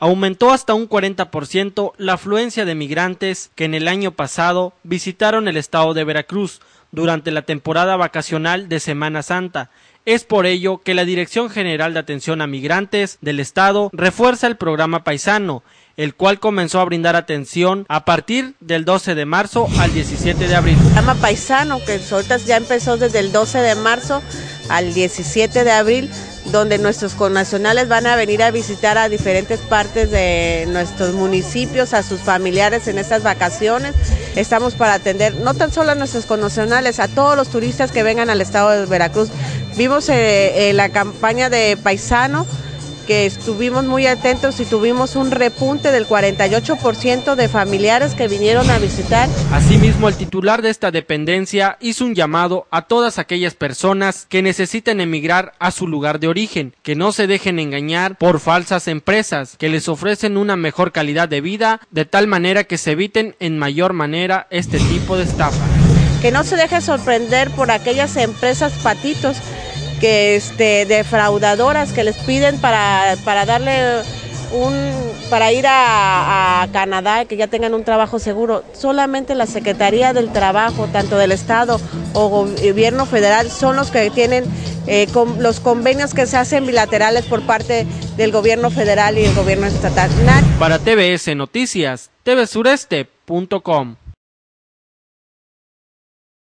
aumentó hasta un 40% la afluencia de migrantes que en el año pasado visitaron el estado de Veracruz durante la temporada vacacional de Semana Santa. Es por ello que la Dirección General de Atención a Migrantes del Estado refuerza el programa Paisano, el cual comenzó a brindar atención a partir del 12 de marzo al 17 de abril. El programa Paisano, que ahorita ya empezó desde el 12 de marzo al 17 de abril, donde nuestros connacionales van a venir a visitar a diferentes partes de nuestros municipios, a sus familiares en estas vacaciones. Estamos para atender no tan solo a nuestros connacionales, a todos los turistas que vengan al estado de Veracruz. Vimos eh, eh, la campaña de Paisano estuvimos muy atentos y tuvimos un repunte del 48% de familiares que vinieron a visitar. Asimismo, el titular de esta dependencia hizo un llamado a todas aquellas personas que necesiten emigrar a su lugar de origen, que no se dejen engañar por falsas empresas que les ofrecen una mejor calidad de vida, de tal manera que se eviten en mayor manera este tipo de estafa. Que no se deje sorprender por aquellas empresas patitos que este, defraudadoras que les piden para, para darle un para ir a, Canadá que ya tengan un trabajo seguro. Solamente la Secretaría del Trabajo, tanto del Estado o gobierno federal, son los que tienen eh, los convenios que se hacen bilaterales por parte del gobierno federal y el gobierno estatal. Para TBS Noticias, tvsureste.com.